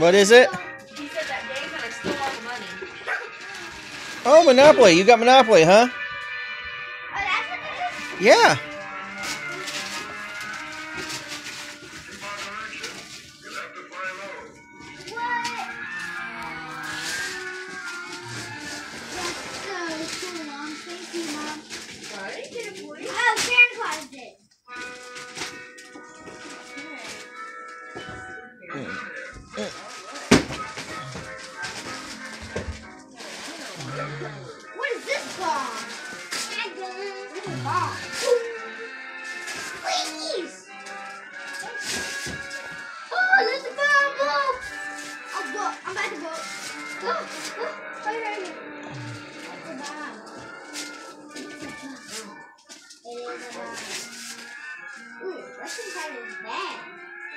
What is it? He said that game and I stole all the money. Oh, Monopoly. You got Monopoly, huh? Oh, that's what it is? Yeah.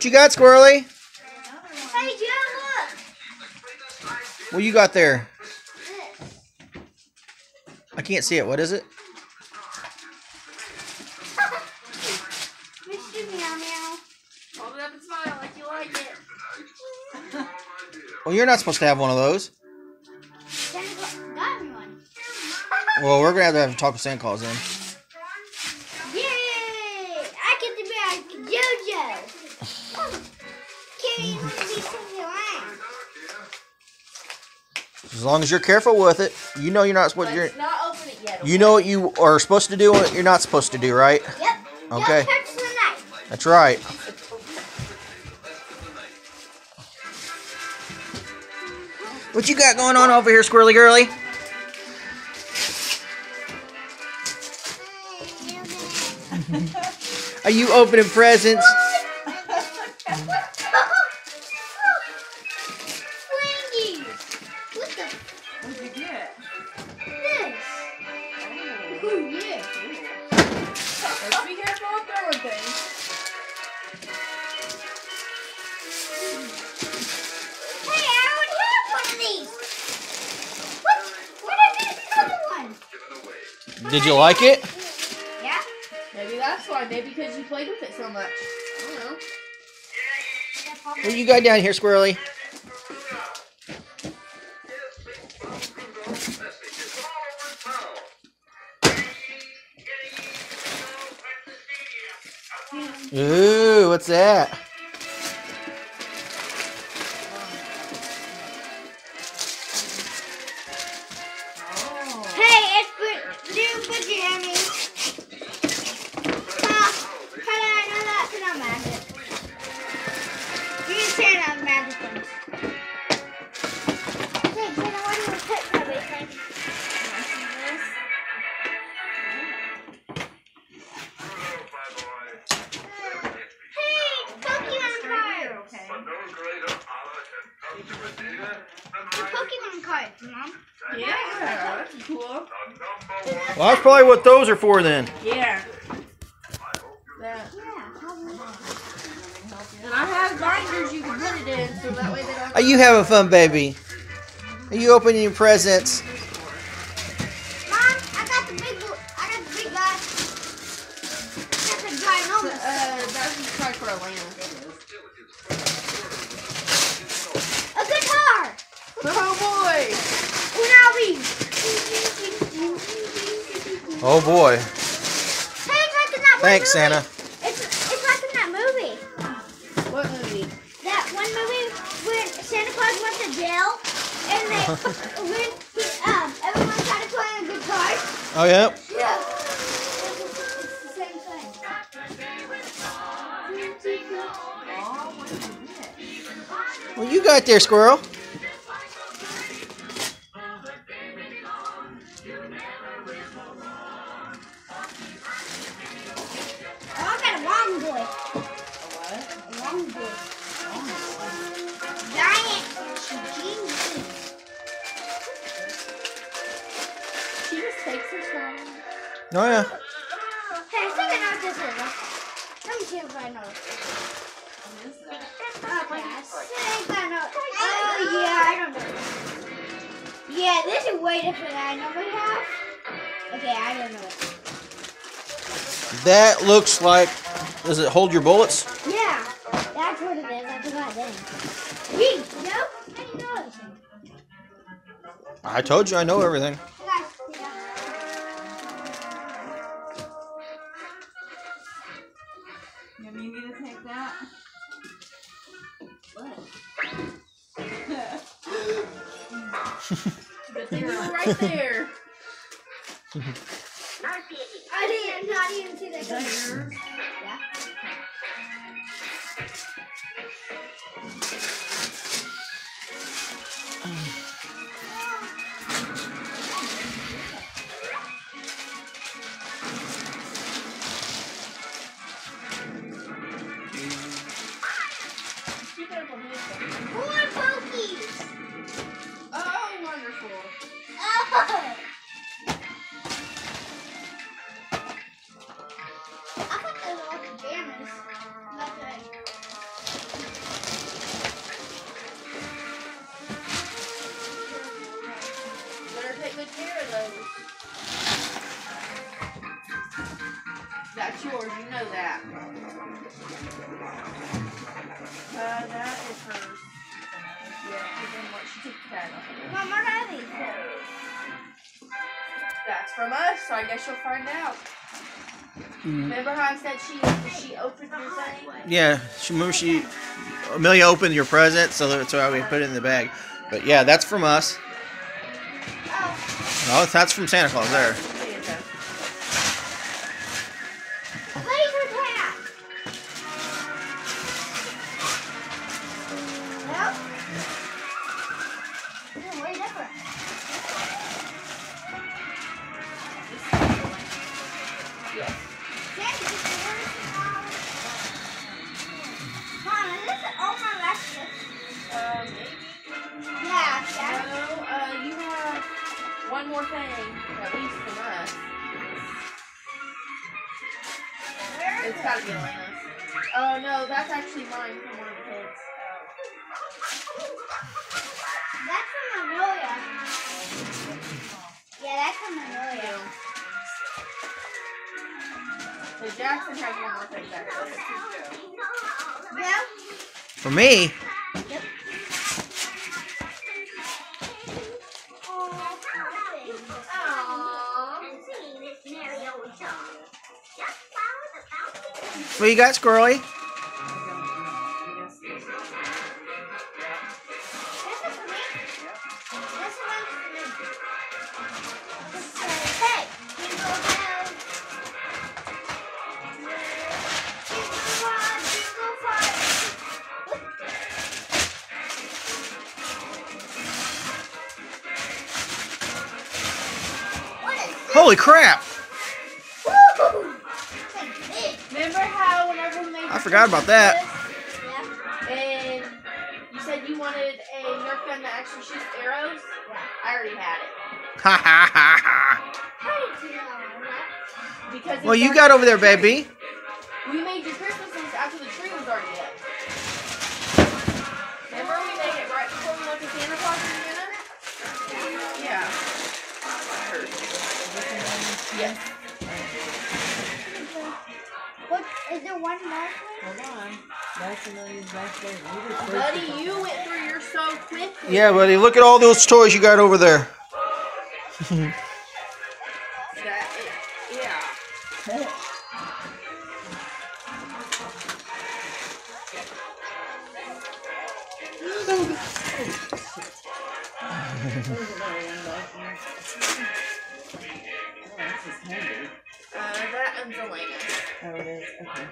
What you got, Squirrely? hey, Joe, look. What you got there? I can't see it. What is it? Mr. Meow Meow. Hold it up and smile like you like it. Well, you're not supposed to have one of those. Santa got me one. Well, we're gonna have to have talk with Santa Claus then. As long as you're careful with it, you know you're not supposed. You're, not open it yet. you know what you are supposed to do and what you're not supposed to do, right? Yep. Okay. Don't touch the knife. That's right. What you got going on over here, Squirrely Girly? Are you opening presents? Did you like it? Yeah. Maybe that's why. Maybe because you played with it so much. I don't know. What you got down here, Squirrely? Ooh, what's that? Pokemon cards, Mom. Yeah, that's cool. Well, that's probably what those are for then. Yeah. That. Yeah. And I have binders you can put it in, so that way they don't. Are you having fun, baby? Are you opening your presents? Mom, I got the big, bo- I got the big guy. That's a ginormous. Uh, that's probably for Elena. A guitar. Oh boy! Unawi. Oh boy. Hey, it's like in that Thanks, movie. Santa. It's, it's like in that movie. What movie? That one movie when Santa Claus went to jail and they, when he, um, everyone started playing a guitar. Oh yeah. Yeah. It's the same thing. What did you get? What you got there, squirrel? Let me see if I. Okay, I think I know. Oh, oh yeah, I don't know. Yeah, this is way different than I normally have. Okay, I don't know. That looks like. Does it hold your bullets? Yeah, that's what it is. I forgot then. Wait, no? I know this. I told you I know everything. Right there. I didn't not even see that. That's yours, you know that. Uh, that is hers. Yeah, and then what? She took the tag off. of. Mom, what are these? That's from us, so I guess you'll find out. Remember how I said she she opened your thing? Yeah. She remember she. Amelia opened your present, so that's why we put it in the bag. But yeah, that's from us. Oh, Oh, that's from Santa Claus there. Maybe. Yeah, yeah. No, uh, you have one more thing, at least from us. It's it? gotta be. Oh no, that's actually mine from one of the kids. That's from Amelia. Yeah, that's from Amelia. So Jackson has one more thing back there. Yeah? For me. What you got, Squirrely? We made I forgot about that. Yeah. And you said you wanted a Nerf gun that actually shoots arrows? I already had it. Ha ha ha ha. How did you know that? Because Well, you got over there, baby. Hold on. That's Amelia's back there. You just wait Buddy, for you went through yours so quickly. Yeah, buddy. Look at all those toys you got over there. That yeah. There's another one back there. Oh, this is heavy. Uh, that one's Elena. Oh, it is. Okay.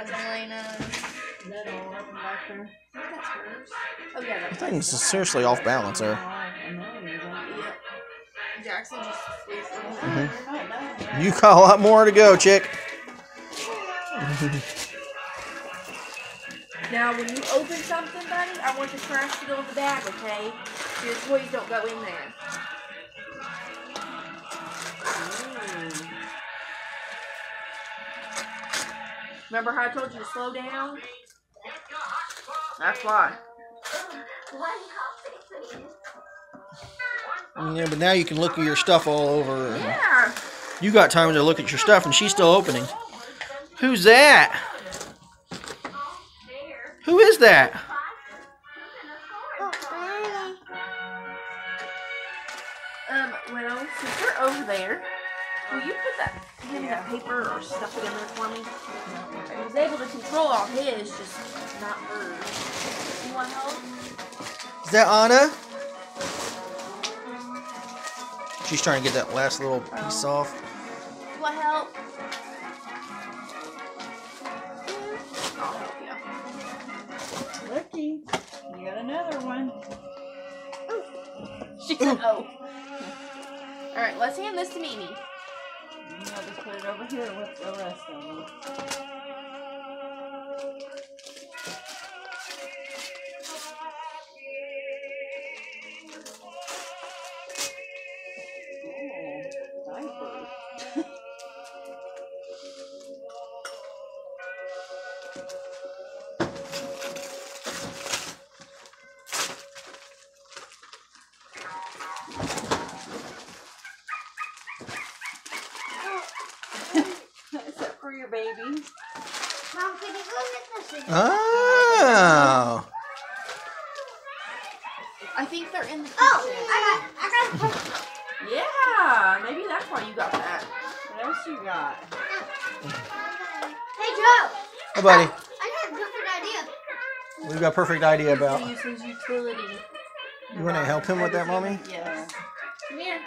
This one here, That's Elena. Is that all of them back there? That's hers. Oh yeah, that's Things seriously off balance there. Amelia's. Jackson just squeezed it. Mm-hmm. Oh, you're not done yet. You got a lot more to go, chick. Now, when you open something, buddy, I want to crash it on the bag, okay? Your toys don't go in there. Remember how I told you to slow down? That's why. Mm, yeah, but now you can look at your stuff all over. Yeah. You got time to look at your stuff, and she's still opening. Who's that? Who is that? Is that Anna? She's trying to get that last little piece off. You want help? I'll help you. Looky. You got another one. She said, "Oh." All right, let's hand this to Mimi. I'll just put it over here with the rest of them. Oh. I think they're in the kitchen. Oh, I got, I got. Yeah, maybe that's why you got that. What else you got? Hey Joe, Hey, buddy. I got a different idea. We've got a perfect idea about. use his utility. You want to help him with that, mommy? Yes. Come here.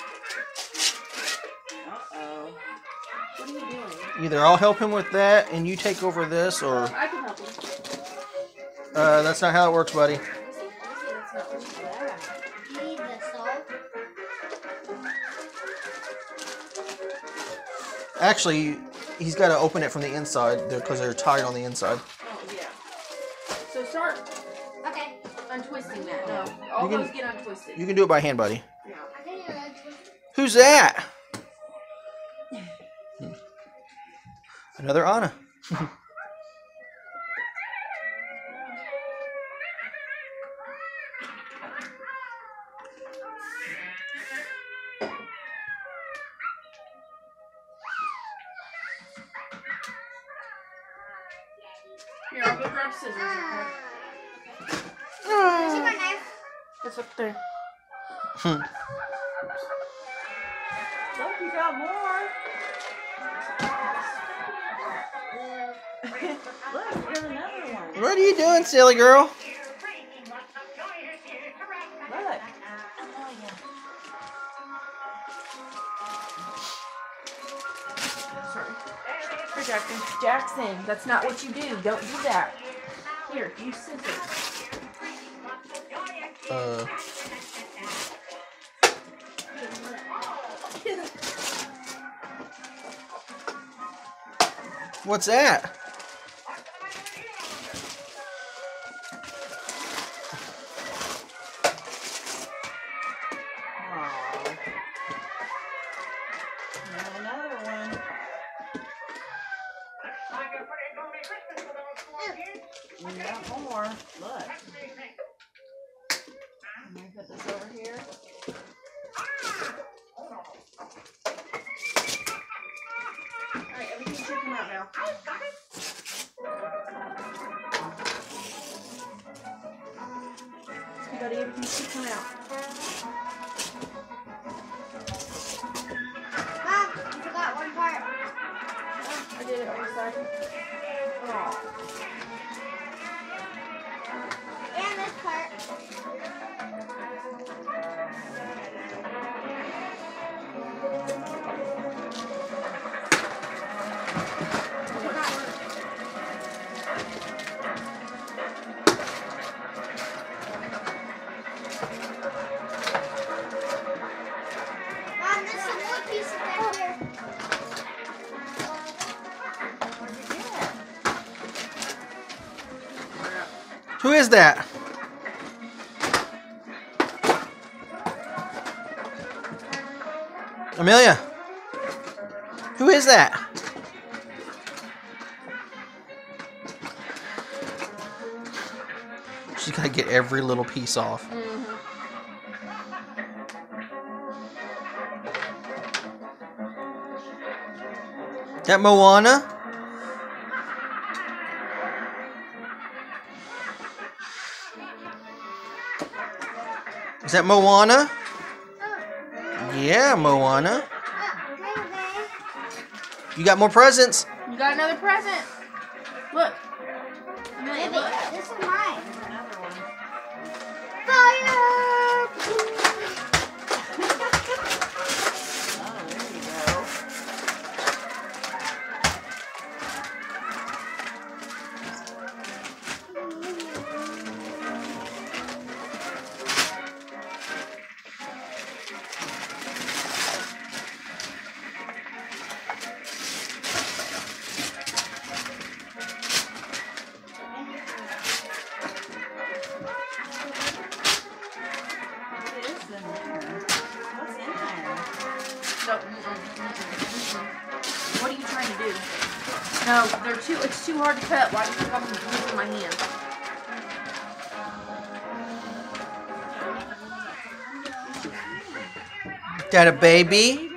Uh-oh. What are you doing? Either I'll help him with that, and you take over this, or I can help you. Uh, that's not how it works, buddy. Let me see. Let me see. That's not what you said. Need the salt. Actually, he's got to open it from the inside because they're tied on the inside. Oh yeah. So start Okay. untwisting that. No, all You can- those get untwisted. You can do it by hand, buddy. Yeah. I think you're right. Who's that? Another Anna. Look, you another one. What are you doing, silly girl? Look. Sorry. Jackson. Jackson, that's not what you do. Don't do that. Here, use scissors. Uh, what's that? We got more. Look. Let me put this over here. Alright, everything should come out now. Okay, buddy, everything should come out. Part. Mom, that? Amelia. Who is that? She's got to get every little piece off. Mm -hmm. That Moana? Is that Moana? Yeah, Moana. You got more presents. You got another present. Look. Baby, look. this is mine. Another one. Fire! No, they're too. It's too hard to cut. Why do you think I'm using my hand? Got a baby.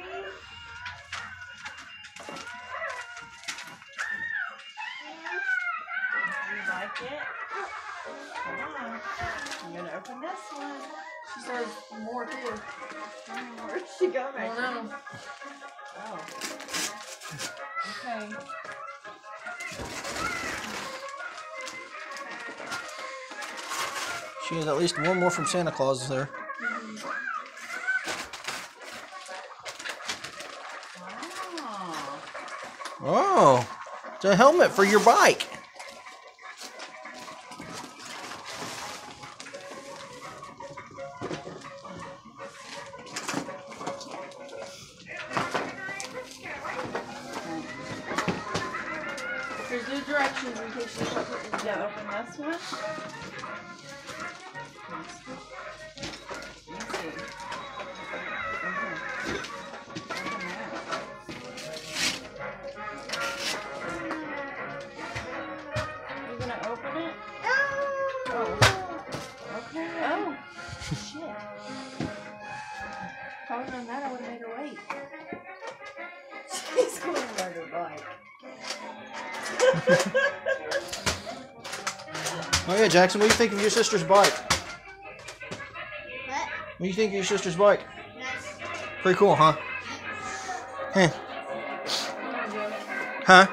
She has at least one more from Santa Claus there. Oh. Oh, it's a helmet for your bike. You gonna open it? Oh. Okay. Oh, shit. if I known that, I would have made her wait. She's going to ride her bike. Oh yeah, Jackson, what do you think of your sister's bike? What? What do you think of your sister's bike? Pretty cool, huh? Huh? Huh?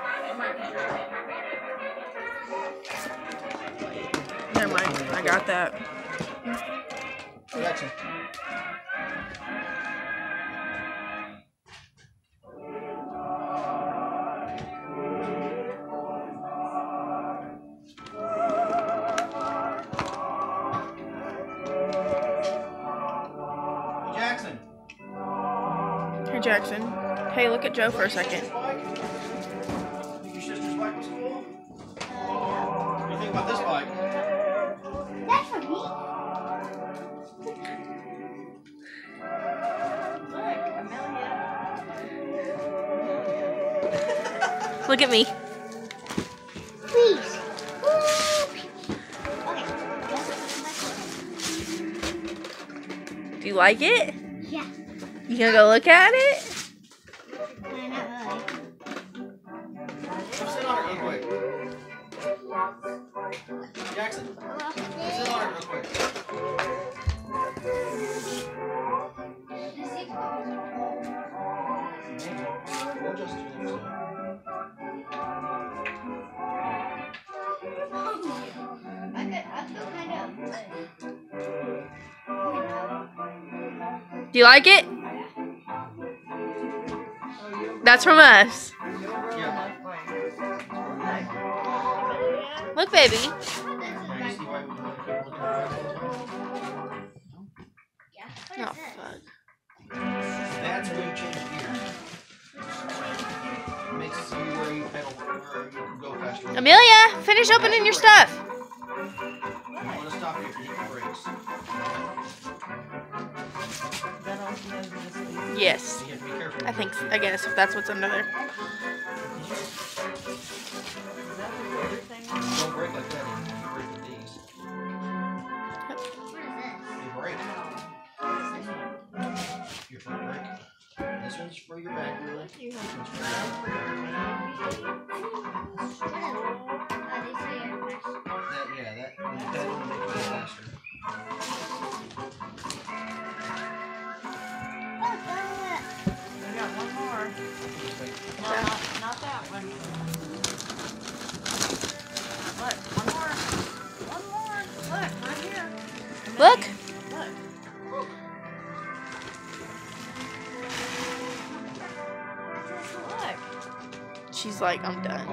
Jackson. Hey, look at Joe for a second. Your sister's bike was cool? What do you think about this bike? That's for me. Look, Amelia. Look at me. Please. Do you like it? Yeah. You gonna go look at it? Jackson, sit on it real quick. We'll just do this. I could, I feel kind of. Do you like it? That's from us. Look, baby. Oh, what Not. That's where you change gear. Amelia, finish opening your stuff. I'm gonna stop. Yes. I think I guess if that's what's under there. like, I'm done.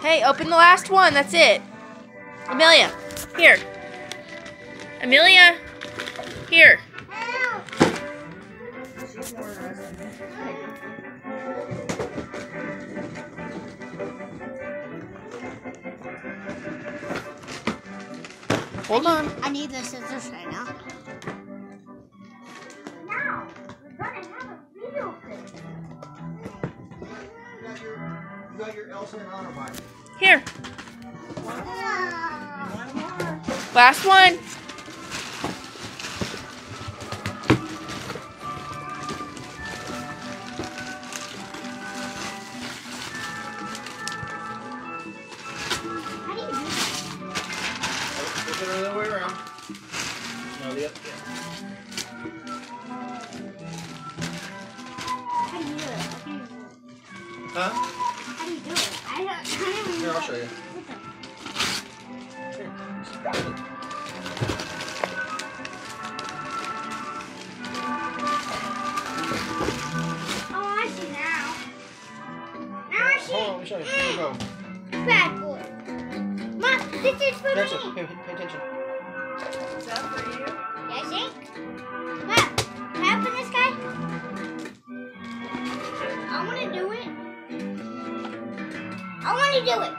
Hey, open the last one. That's it. Amelia, here. Amelia, here. Hold on. I need the scissors right now. Here. One Last one. Show you. Go. Bad boy. Mom, this is for me. Pay attention. Is that for you? Yes, yeah, it. Can I open this guy? I want to do it. I want to do it.